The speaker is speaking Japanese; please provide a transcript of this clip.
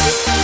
you